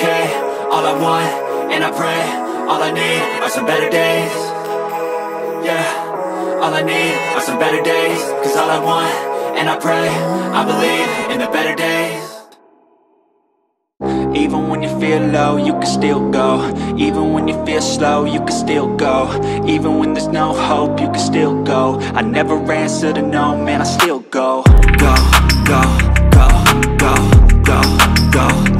okay, all I want, and I pray. All I need are some better days. Yeah, all I need are some better days. Cause all I want, and I pray I believe in the better days. Even when you feel low, you can still go. Even when you feel slow, you can still go. Even when there's no hope, you can still go. I never answer to no, man, I still go Go, go, go, go, go, go, go, go,